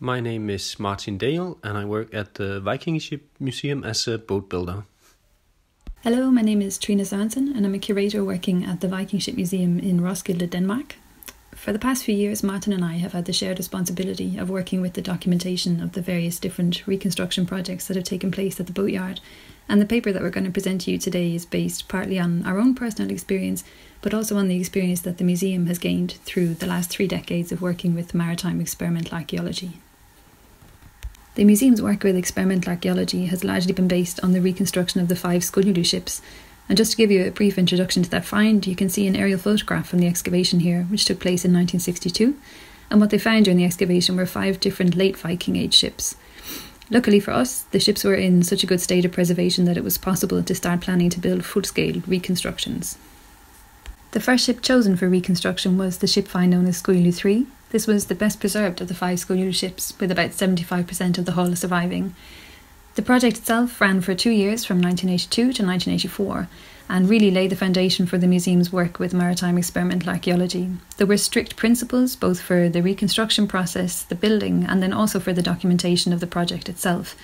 My name is Martin Dael, and I work at the Viking Ship Museum as a boat builder. Hello, my name is Triona Sørensen, and I'm a curator working at the Viking Ship Museum in Roskilde, Denmark. For the past few years, Martin and I have had the shared responsibility of working with the documentation of the various different reconstruction projects that have taken place at the boatyard. And the paper that we're going to present to you today is based partly on our own personal experience, but also on the experience that the museum has gained through the last three decades of working with maritime experimental archaeology. The museum's work with experimental archaeology has largely been based on the reconstruction of the five Skuldelev ships. And just to give you a brief introduction to that find, you can see an aerial photograph from the excavation here, which took place in 1962. And what they found during the excavation were five different late Viking Age ships. Luckily for us, the ships were in such a good state of preservation that it was possible to start planning to build full scale reconstructions. The first ship chosen for reconstruction was the ship find known as Skuldelev 3, this was the best preserved of the five Skuldelev ships, with about 75% of the hull surviving. The project itself ran for two years from 1982 to 1984 and really laid the foundation for the museum's work with maritime experimental archaeology. There were strict principles both for the reconstruction process, the building, and then also for the documentation of the project itself.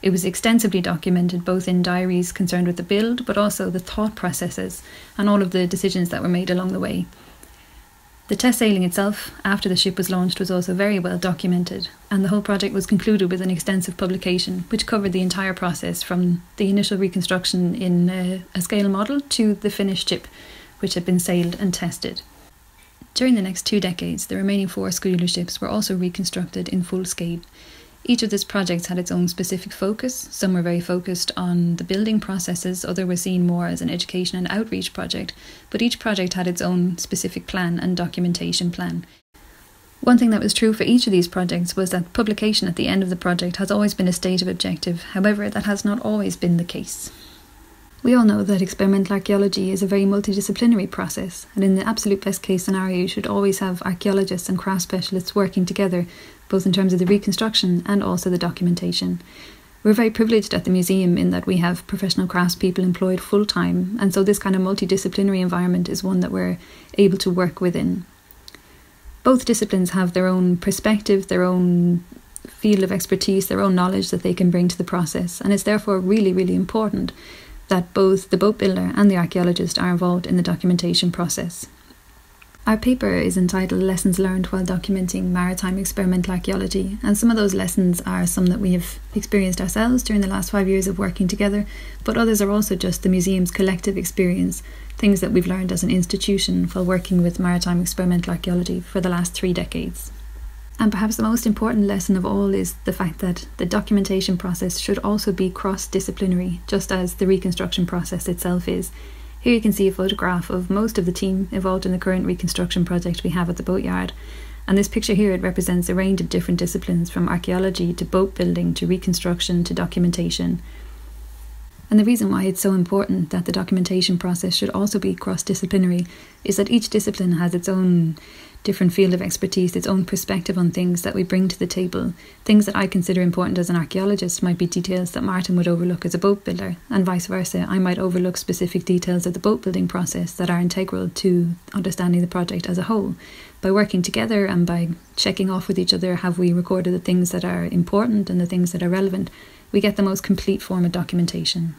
It was extensively documented both in diaries concerned with the build, but also the thought processes and all of the decisions that were made along the way. The test sailing itself, after the ship was launched, was also very well documented, and the whole project was concluded with an extensive publication which covered the entire process from the initial reconstruction in a, a scale model to the finished ship, which had been sailed and tested. During the next two decades, the remaining four Skuldelev ships were also reconstructed in full scale, each of these projects had its own specific focus. Some were very focused on the building processes, others were seen more as an education and outreach project, but each project had its own specific plan and documentation plan. One thing that was true for each of these projects was that publication at the end of the project has always been a stated objective, however, that has not always been the case. We all know that experimental archaeology is a very multidisciplinary process, and in the absolute best case scenario, you should always have archaeologists and craft specialists working together both in terms of the reconstruction and also the documentation. We're very privileged at the museum in that we have professional craftspeople employed full time, and so this kind of multidisciplinary environment is one that we're able to work within. Both disciplines have their own perspective, their own field of expertise, their own knowledge that they can bring to the process, and it's therefore really, really important that both the boat builder and the archaeologist are involved in the documentation process. Our paper is entitled Lessons Learned While Documenting Maritime Experimental Archaeology, and some of those lessons are some that we have experienced ourselves during the last five years of working together, but others are also just the museum's collective experience, things that we've learned as an institution while working with maritime experimental archaeology for the last three decades. And perhaps the most important lesson of all is the fact that the documentation process should also be cross disciplinary, just as the reconstruction process itself is. Here you can see a photograph of most of the team involved in the current reconstruction project we have at the boatyard. And this picture here it represents a range of different disciplines from archaeology to boat building to reconstruction to documentation. And the reason why it's so important that the documentation process should also be cross disciplinary is that each discipline has its own different field of expertise, its own perspective on things that we bring to the table. Things that I consider important as an archaeologist might be details that Martin would overlook as a boat builder, and vice versa. I might overlook specific details of the boat building process that are integral to understanding the project as a whole. By working together and by checking off with each other, have we recorded the things that are important and the things that are relevant, we get the most complete form of documentation.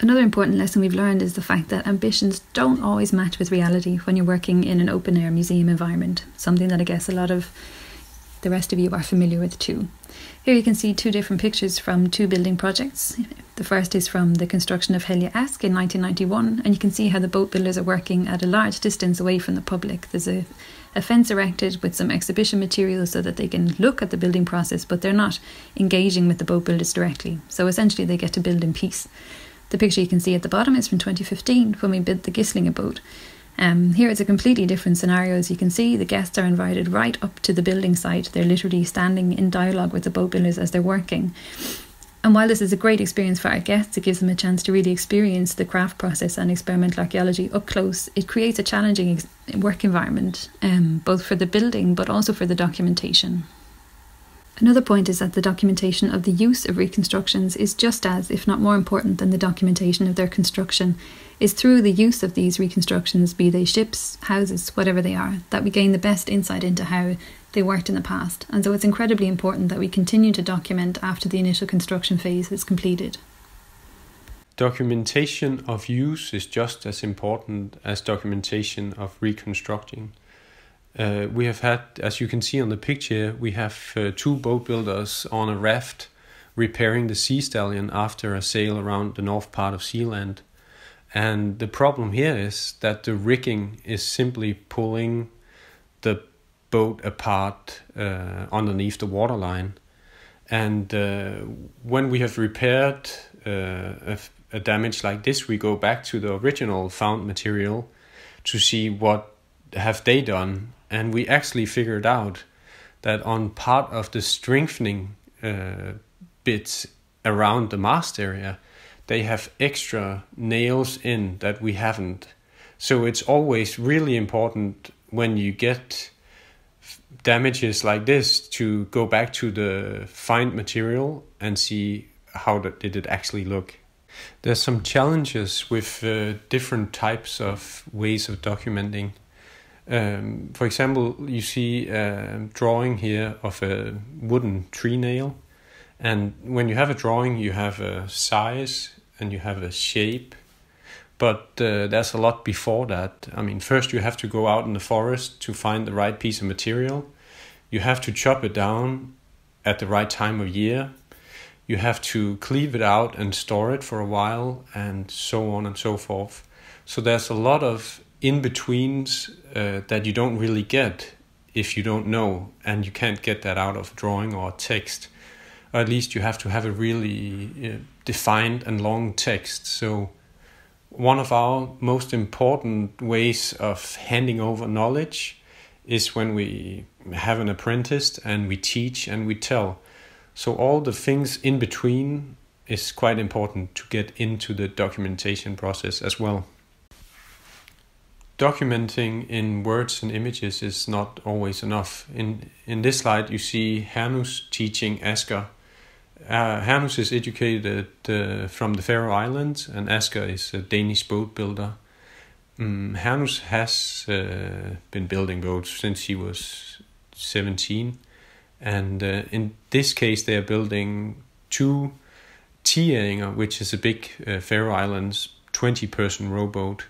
Another important lesson we've learned is the fact that ambitions don't always match with reality when you're working in an open air museum environment, something that I guess a lot of the rest of you are familiar with too. Here you can see two different pictures from two building projects. The first is from the construction of Helge Ask in 1991, and you can see how the boat builders are working at a large distance away from the public. There's a, a fence erected with some exhibition material so that they can look at the building process, but they're not engaging with the boat builders directly. So essentially, they get to build in peace. The picture you can see at the bottom is from 2015 when we built the Gislinge boat. Um, here it's a completely different scenario. As you can see, the guests are invited right up to the building site. They're literally standing in dialogue with the boat builders as they're working. And while this is a great experience for our guests, it gives them a chance to really experience the craft process and experimental archaeology up close. It creates a challenging work environment, um, both for the building but also for the documentation. Another point is that the documentation of the use of reconstructions is just as, if not more important than the documentation of their construction, is through the use of these reconstructions, be they ships, houses, whatever they are, that we gain the best insight into how they worked in the past, and so it's incredibly important that we continue to document after the initial construction phase is completed. Documentation of use is just as important as documentation of reconstructing. Uh, we have had, as you can see on the picture, we have uh, two boat builders on a raft repairing the Sea Stallion after a sail around the north part of Sealand. And the problem here is that the rigging is simply pulling the boat apart uh, underneath the waterline. And uh, when we have repaired uh, a, a, damage like this, we go back to the original found material to see what have they done. And we actually figured out that on part of the strengthening uh, bits around the mast area, they have extra nails in that we haven't. So it's always really important when you get damages like this to go back to the find material and see how did it actually look. There's some challenges with uh, different types of ways of documenting. Um, for example, you see a drawing here of a wooden tree nail. And when you have a drawing, you have a size and you have a shape but uh, there's a lot before that. I mean, first you have to go out in the forest to find the right piece of material. You have to chop it down at the right time of year. You have to cleave it out and store it for a while, and so on and so forth. So there's a lot of in betweens uh, that you don't really get if you don't know, and you can't get that out of drawing or text. Or at least you have to have a really uh, defined and long text. So one of our most important ways of handing over knowledge is when we have an apprentice and we teach and we tell. So all the things in between is quite important to get into the documentation process as well. Documenting in words and images is not always enough. In in this slide you see Hernus teaching Asger uh, Hernus is educated uh, from the Faroe Islands, and Asger is a Danish boat builder. Um, Hernus has uh, been building boats since he was 17, and uh, in this case, they are building two Tieringer, which is a big uh, Faroe Islands 20 person rowboat.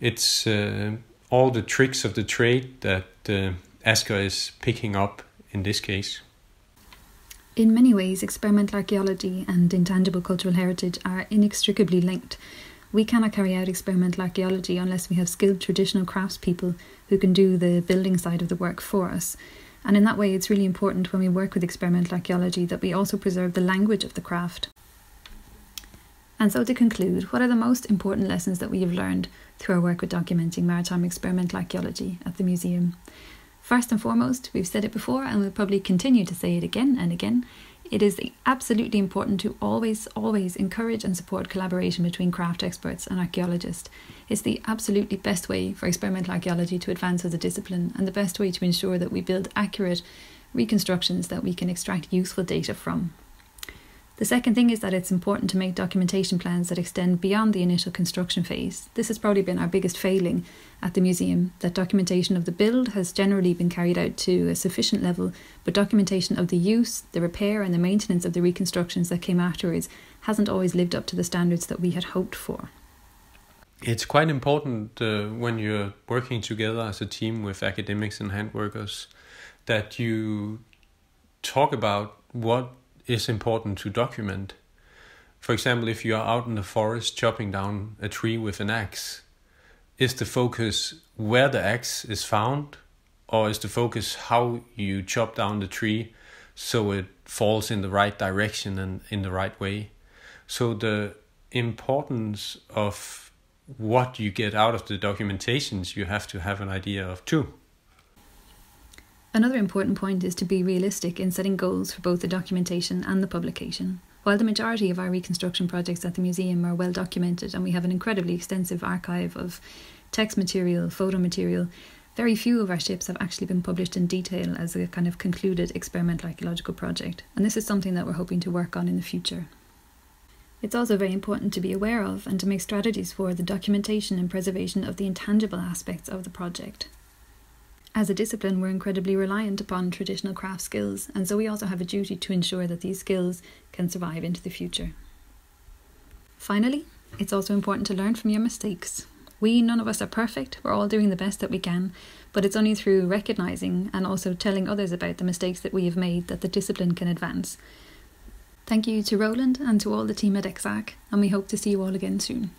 It's uh, all the tricks of the trade that Asger is picking up in this case. In many ways, experimental archaeology and intangible cultural heritage are inextricably linked. We cannot carry out experimental archaeology unless we have skilled traditional craftspeople who can do the building side of the work for us. And in that way, it's really important when we work with experimental archaeology that we also preserve the language of the craft. And so, to conclude, what are the most important lessons that we have learned through our work with documenting maritime experimental archaeology at the museum? First and foremost, we've said it before and we'll probably continue to say it again and again. It is absolutely important to always, always encourage and support collaboration between craft experts and archaeologists. It's the absolutely best way for experimental archaeology to advance as a discipline and the best way to ensure that we build accurate reconstructions that we can extract useful data from. The second thing is that it's important to make documentation plans that extend beyond the initial construction phase. This has probably been our biggest failing at the museum, that documentation of the build has generally been carried out to a sufficient level, but documentation of the use, the repair, and the maintenance of the reconstructions that came afterwards hasn't always lived up to the standards that we had hoped for. It's quite important uh, when you're working together as a team with academics and handworkers that you talk about what is important to document. For example, if you are out in the forest chopping down a tree with an axe, is the focus where the axe is found, or is the focus how you chop down the tree so it falls in the right direction and in the right way? So, the importance of what you get out of the documentations, you have to have an idea of too. Another important point is to be realistic in setting goals for both the documentation and the publication. While the majority of our reconstruction projects at the museum are well documented and we have an incredibly extensive archive of text material, photo material, very few of our ships have actually been published in detail as a kind of concluded experimental archaeological project, and this is something that we're hoping to work on in the future. It's also very important to be aware of and to make strategies for the documentation and preservation of the intangible aspects of the project. As a discipline, we're incredibly reliant upon traditional craft skills, and so we also have a duty to ensure that these skills can survive into the future. Finally, it's also important to learn from your mistakes. We, none of us are perfect, we're all doing the best that we can, but it's only through recognising and also telling others about the mistakes that we have made that the discipline can advance. Thank you to Roland and to all the team at EXARC, and we hope to see you all again soon.